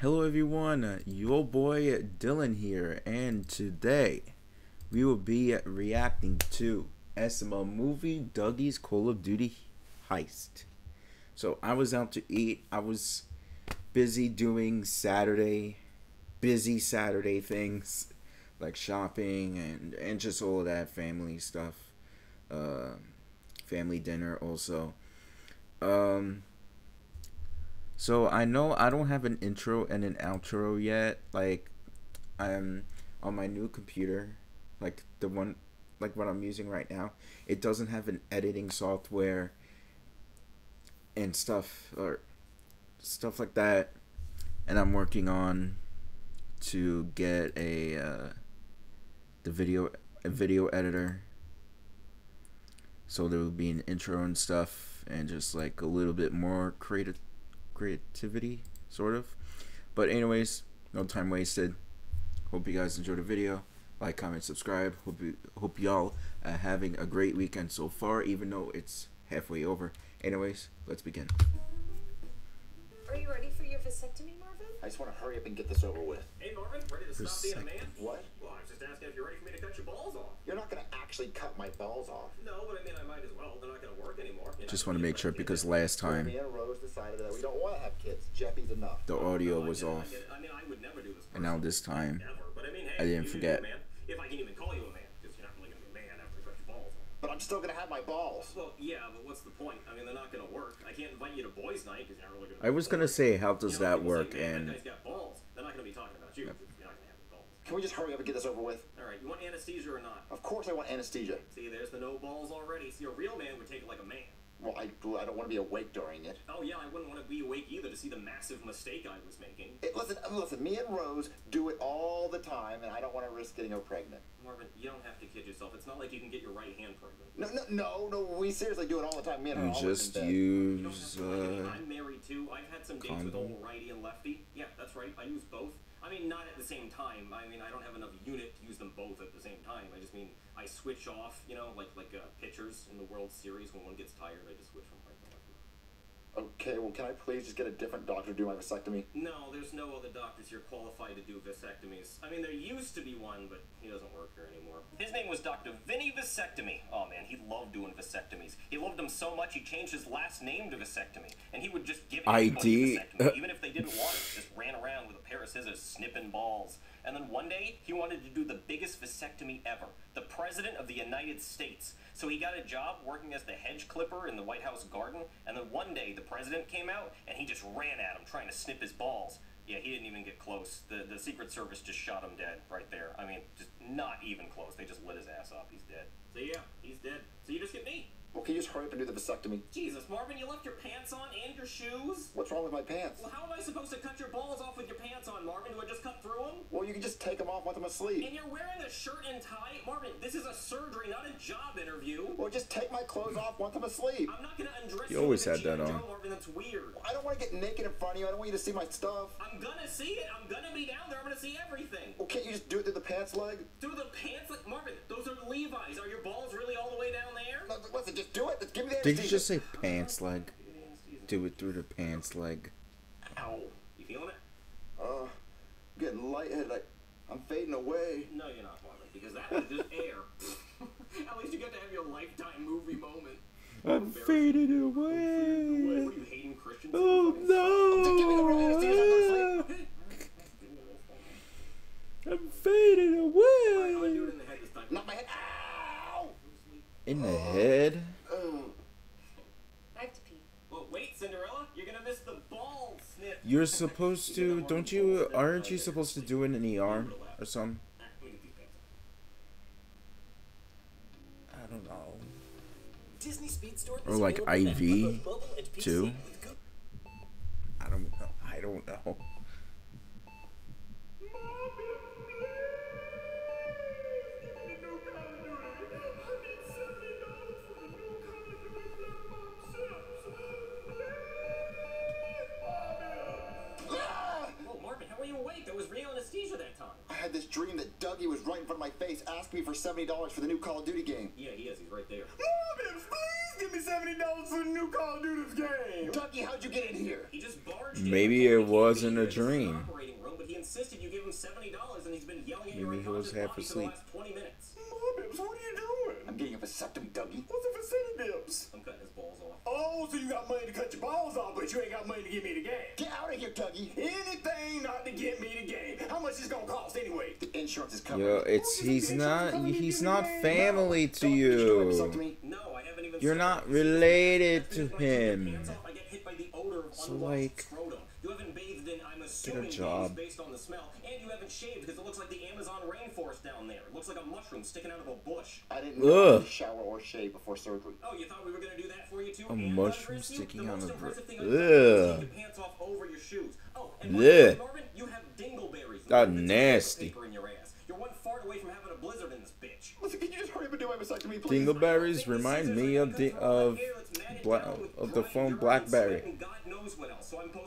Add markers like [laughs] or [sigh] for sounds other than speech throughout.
Hello everyone, your boy Dylan here, and today we will be reacting to SML movie Duggie's Call of Duty Heist. So I was out to eat, I was busy doing Saturday, busy Saturday things like shopping and, and just all that family stuff, uh, family dinner also. Um, so I know I don't have an intro and an outro yet. Like I'm on my new computer, like the one like what I'm using right now. It doesn't have an editing software and stuff or stuff like that. And I'm working on to get a uh, the video a video editor. So there will be an intro and stuff and just like a little bit more creative creativity, sort of. But anyways, no time wasted. Hope you guys enjoyed the video. Like, comment, subscribe. Hope you, hope y'all are having a great weekend so far, even though it's halfway over. Anyways, let's begin. Vasectomy, Marvin? I just want to hurry up and get this over with. Hey Marvin, ready to stop being a man? What? Well, I was just asking if you're ready for me to cut your balls off. You're not going to actually cut my balls off. No, but I mean I might as well. They're not going to work anymore. You're Just want to make sure because kid. last time Me and Rose decided that we don't want to have kids. Jeffy's enough. the audio was get it, I off. I mean, I would never do this. and now this time Ever. But I mean, hey, I didn't you forget. be man. If I can even call you a man, because you're not really going to be a man after you cut your balls off. But I'm still going to have my balls. Well, yeah, but what's the point? I mean, they're not going to work. I can't invite you to boys' night because you're not really going to. I was gonna say how does you know, that people work say, and that guy's got balls. They're not going to be talking about You're not going to have any balls. Can we just hurry up and get this over with? All right, you want anesthesia or not? Of course I want anesthesia. See, there's the no balls already. See, a real man would take it like a man. Well, I, I don't want to be awake during it. Oh yeah, I wouldn't want to be awake either to see the massive mistake I was making. It- listen, listen, me and Rose do it all the time, and I don't want to risk getting her pregnant. Marvin, you don't have to kid yourself. It's not like you can get your right hand pregnant. No, no, no, no, we seriously do it all the time. Me and her you are always just in bed. You don't have use to. I mean, uh, I'm married too. I've had some dates with condom. old righty and lefty. Yeah, that's right. I use both. I mean, not at the same time. I mean, I don't have enough unit to use them both at the same time. I just mean I switch off. You know, like like uh, pitchers in the World Series when one gets tired, I just switch from right to left. Okay, well, can I please just get a different doctor to do my vasectomy? No, there's no other doctors here qualified to do vasectomies. I mean, there used to be one, but he doesn't work here anymore. His name was Dr. Vinny Vasectomy. Oh man, he loved doing vasectomies. He loved them so much he changed his last name to Vasectomy, and he would just give anybody ID. a vasectomy, even if they didn't want it. Just ran around with a pair of scissors, snipping balls. And then one day, he wanted to do the biggest vasectomy ever. The President of the United States. So he got a job working as the hedge clipper in the White House garden, and then one day the President came out and he just ran at him trying to snip his balls. Yeah, he didn't even get close. The, the Secret Service just shot him dead right there. I mean, just not even close. They just lit his ass up. He's dead. So yeah, he's dead. So you just get me. Well, can you just hurry up and do the vasectomy? Jesus, Marvin, you left your pants on and your shoes? What's wrong with my pants? Well, how am I supposed to cut your balls off with your pants on, Marvin? Do I just cut through them? Well, you can just take them off once I'm asleep. And you're wearing a shirt and tie? Marvin, this is a surgery, not a job interview. Well, just take my clothes off once I'm asleep. I'm not gonna undress You you. always had that on. Joe, Marvin, that's weird. I don't want to get naked in front of you. I don't want you to see my stuff. I'm gonna see it. I'm gonna be down there. I'm gonna see everything. Well, can't you just do it through the pants leg? Through the pants, leg? Marvin, those are Levi's. Are your balls really all the way down there? No, listen, just do it. Just give me the Did you just say pants leg? Do it through the pants leg. Ow. You feeling it? Uh, I'm getting lightheaded. I, I'm fading away. No, you're not, Marvin, because that was just air. [laughs] At least you get to have your lifetime movie moment. I'm faded What away. are you hating Christians? Oh Just give me the real anesthesia. I'm gonna sleep. no! I'm faded do it away. in the head this time. Not my head. Ow! In the head. Ugh. I have to pee. Well, wait, Cinderella, you're gonna miss the ball snip. You're supposed to, don't you? Aren't you supposed to do it in the ER or something? Let me get these pants. I don't know. Disney Speed Store Or like IV now on both mobile and PC too. I don't know. I don't know. For $70 for the new Call of Duty game. Yeah, he is. He's right there. Marvin, please give me seventy dollars for the new Call of Duty game. Ducky, how'd you get in here? He just barged in Maybe and it told me he could wasn't a dream. room, but he insisted you give him seventy dollars, and he's been yelling at your Maybe he was half body for asleep. the last twenty minutes. Morbibs, what are you doing? I'm getting a vasectomy, Duggie. What's a vasectomy? dips? I'm cutting his balls off. Oh, so you got money to cut your balls off, but you ain't got money to give me the game. Get out of here, Duggie. Anything not to get me the game. How much is it gonna cost anyway? The insurance is covering Yo, it's he's not he's not family to you do a you. vasectomy? No, I haven't even. You're not related to As soon as I take my him. pants off, get hit by the odor of So, like, scrotum. You haven't bathed in, I'm assuming, job. days based on the smell, and you haven't shaved because it looks like the Amazon rainforest down there. It looks like a mushroom sticking out of a bush. I didn't know Ugh. to shower or shave before surgery. Oh, you thought we were gonna do that for you too? A and uh, mushroom sticking the out of a impressive br- thing I've done is Ugh. your pants off over your shoes. Oh, and Ugh. by the way, Marvin, you have dingleberries. Bits of nasty. Dingleberries remind me of the of Bla- of the phone BlackBerry.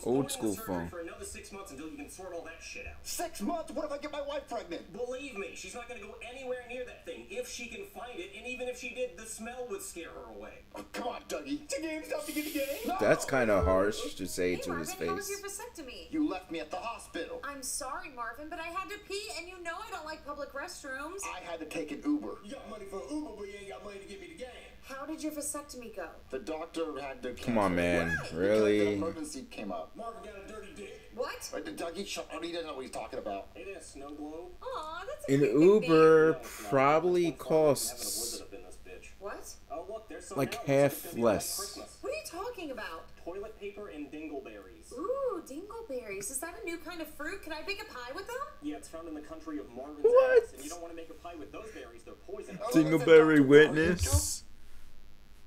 Old school phone. For another six months until you can sort all that shit out. Six months? What if I get my wife pregnant? Believe me, she's not gonna go anywhere near that thing if she can find it, and even if she did, the smell would scare her away. Oh, come on, Duggie. The game stop to get the game. No! That's kind of harsh to say Hey to his Marvin, how was your face. vasectomy? You left me at the hospital. I'm sorry, Marvin, but I had to pee, and you know I don't like public restrooms. I had to take an Uber. You got money for Uber, but you ain't got money to give me the game. How did your vasectomy go? The doctor had to. Come on, man. because An Really? emergency came up. Marvin got a dirty dick. What? Right, Duggie, shut up. Oh, he doesn't know what he's talking about. Hey there, snow globe. Aw, that's a An cute Uber nickname. No, probably That's one fart away from having a costs blizzard up in this bitch. What? Oh look, there's some Like half it's like less. Christmas. What are you talking about? Toilet paper and dingleberries. Ooh, dingleberries. Is that a new kind of fruit? Can I bake a pie with them? Yeah, it's found in the country of Marvin's What? ass, and you don't want to make a pie with those berries. They're poisonous. Oh. Dingleberry witness.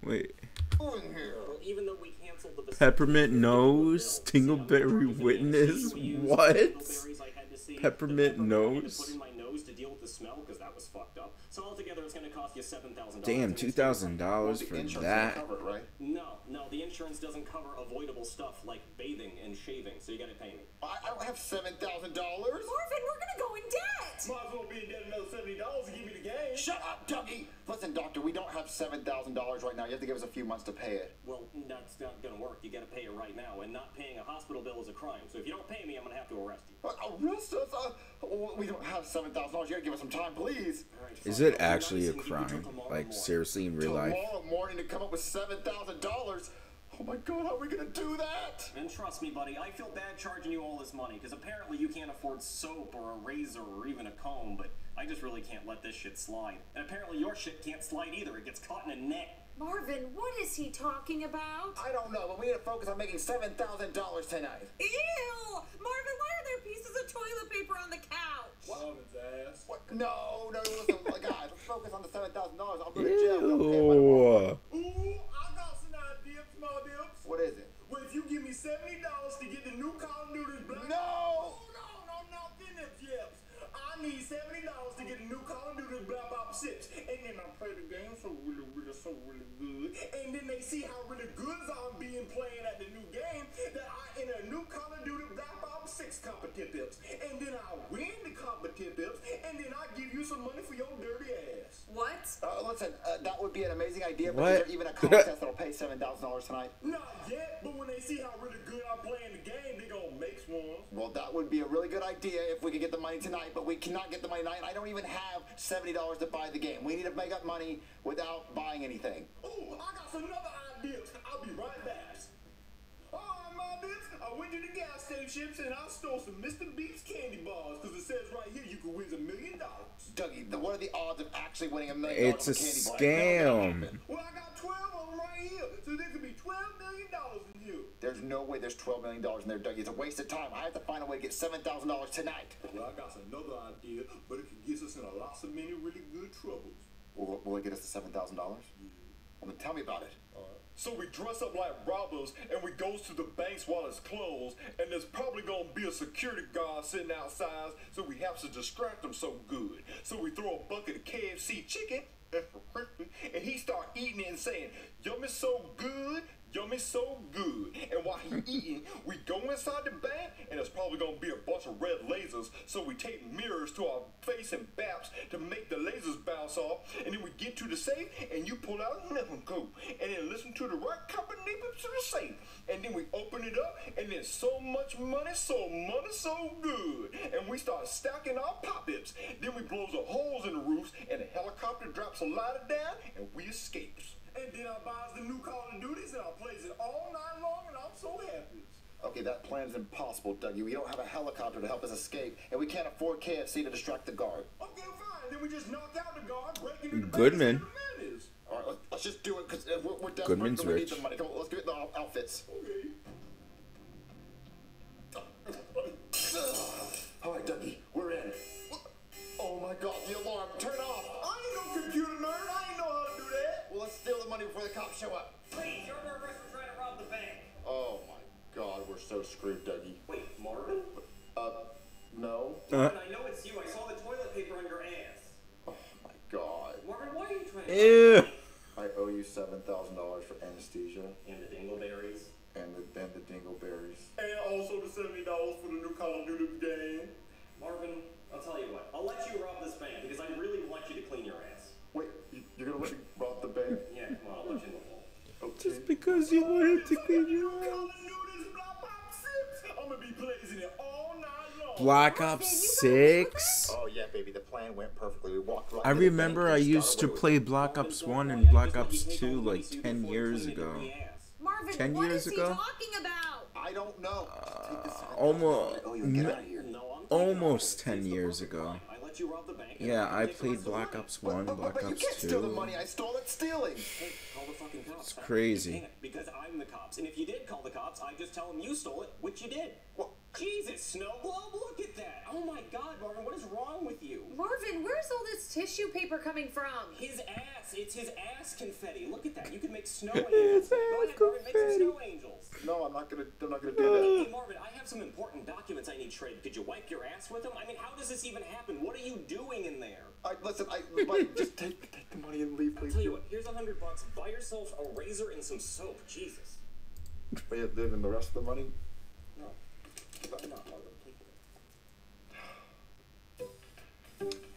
Wait, Who in here? Well, even though we canceled the Peppermint nose, the bill, Dingleberry see, I'm witness? we used What? the dingleberries I had to see, the Peppermint peppermint I had to nose? Put in my nose to deal with the smell because that was fucked up. So altogether, it's going to cost you seven thousand damn, two thousand dollars for insurance that. Covered, right? No, no, the insurance doesn't cover avoidable stuff like bathing and shaving, so you got to pay me. I, I don't have seven thousand dollars. Marvin, we're gonna go in debt. Might as well be in debt another seventy dollars to give me the game. Shut up, Duggie. Listen, doctor, we don't have seven thousand dollars right now. You have to give us a few months to pay it. Well, that's not going to work. You got to pay it right now, and not paying a hospital bill is a crime. So if you don't pay me, I'm going to have to arrest you. But arrest us? Uh, we don't have seven thousand dollars. You gotta give us some time, please. All right, Is fine. It actually a and give you till crime? Like seriously in real life? Tomorrow morning to come up with seven thousand dollars. Oh my God, how are we gonna do that? And trust me, buddy, I feel bad charging you all this money because apparently you can't afford soap or a razor or even a comb, but I just really can't let this shit slide. And apparently your shit can't slide either. It gets caught in a net. Marvin, what is he talking about? I don't know, but we need to focus on making seven thousand dollars tonight. Ew! Marvin, why are there pieces of toilet paper on the couch? Marvin's ass. What? No, no, listen, my guys, let's focus on the seven thousand dollars. I'll go to jail. We'll pay my mom. Ew. Ooh, I got some ideas, small dips. What is it? Well, if you give me seventy dollars to get the new Call of Duty Black. No! Oh, no, no, no, finished, yes. I need seventy dollars to get the new Call of Duty Black Ops Six, and then I play the game so really, really, so really good, and then they see how really good I'm being playing at the new game you some money for your dirty ass. What? Uh, listen, uh, that would be an amazing idea, but What? is there even a contest that'll pay seven thousand dollars tonight? Not yet, but when they see how really good I'm playing the game, they gonna make one. Well, that would be a really good idea if we could get the money tonight, but we cannot get the money tonight. I don't even have seventy dollars to buy the game. We need to make up money without buying anything. Ooh, I got some other ideas. I'll be right back. Gas stations and I stole some Mr. Beast candy bars because it says right here you can win a million dollars. Duggie, the, what are the odds of actually winning a million dollars? It's a candy bar? Never gonna scam. happen. Well, I got 12 of them right here, so there could be 12 million dollars in you. There's no way there's twelve million dollars in there, Duggie. It's a waste of time. I have to find a way to get seven thousand dollars tonight. Well, I got another idea, but it could get us in a lots of many really good troubles. Will, will it get us to seven thousand dollars? Well, tell me about it. So we dress up like robbers and we goes to the banks while it's closed, and there's probably gonna be a security guard sitting outside, so we have to distract them so good. So we throw a bucket of KFC chicken, [laughs] and he start eating it and saying, "Yum is so good, yummy, so good. And while he eating, we go inside the bank, and there's probably gonna be a bunch of red lasers. So we take mirrors to our face and baps to make the lasers bounce off. And then we get to the safe, and you pull out a nickel go, and then listen to the right company to the safe. And then we open it up, and there's so much money, so money, so good. And we start stacking our pop-ups. Then we blows the holes in the roofs, and the helicopter drops a ladder down, and we escapes. And then I buys the new Call of Duties, and I plays it all night long, and I'm so happy. Okay, that plan's impossible, Duggie. We don't have a helicopter to help us escape, and we can't afford KFC to distract the guard. Okay, fine. Then we just knock out the guard, break into the Goodman. base, and the man is. All right, let's, let's just do it because we're, we're desperate. Goodman's and we rich. need the money. Come on, let's get the outfits. Okay. All right, Duggie, we're in. Oh my God, the alarm! Turn off. I ain't no computer nerd. I ain't know how to do that. Well, let's steal the money before the cops show up. Please, you're under arrest for trying to rob the bank. Oh my God, we're so screwed, Duggie. Wait, Marvin? Uh, no. Uh, Marvin, I know it's you. I saw the toilet paper on your ass. Oh my God. Marvin, why are you trying to ew. [laughs] I owe you seven thousand dollars for anesthesia And the dingleberries. and the and the dingleberries. And also the seventy dollars for the new Call of Duty game. Marvin, I'll tell you what. I'll let you rob this bank because I really want you to clean your ass. Wait, you, you're gonna let me rob the bank? Yeah, come on, I'll let you in the hole. Okay. Just because you wanted to clean your Call ass. Black Ops 6. I'm gonna be blazing it all night long. Black Ops 6? Oh yeah, baby, the plan went perfectly. We walked right I remember I used to play. Black Ops 1 and Black just let me Ops 2 all the money like 10 years ago. in the ass. Marvin, 10 years ago? he talking about? I don't know. Just Almost, Oh, you get out of here. No, I'm almost taking all of it. 10 years ago. Crime. I let you rob the bank. Yeah, I played rest of the Black. Ops 1, But, but, Black but you Ops can't steal the 2. money. I stole it stealing. Hey, call the fucking cops. It's crazy. Because I'm the cops. And if you did call the cops, I'd just tell them you stole it, which you did. What? Jesus, Snow Globe, look at that. Oh my god, Marvin, what is wrong with you? Marvin, where's all this tissue paper coming from? His ass. It's his ass confetti. Look at that. You can make snow angels. Go ahead, Marvin, make some snow angels. No, I'm not gonna. I'm not gonna do that. Hey, Marvin, I have some important documents I need shredded. Could you wipe your ass with them? I mean, how does this even happen? What are you doing in there? I listen. I but [laughs] just take take the money and leave, please. I'll please. tell you what, here's a hundred bucks. Buy yourself a razor and some soap. Jesus. But you live in the rest of the money. No.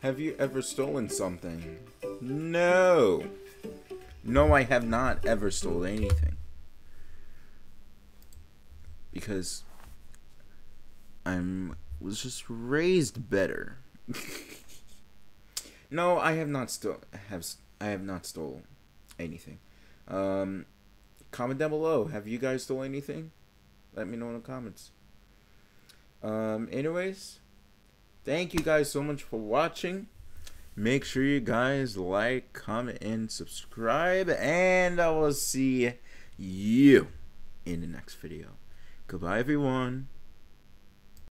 Have you ever stolen something? No. No, I have not ever stolen anything. Because I'm was just raised better. [laughs] no, I have not stole have I have not stole anything. Um comment down below. Have you guys stole anything? Let me know in the comments. Um anyways, thank you guys so much for watching. Make sure you guys like, comment, and subscribe. And I will see you in the next video. Goodbye, everyone.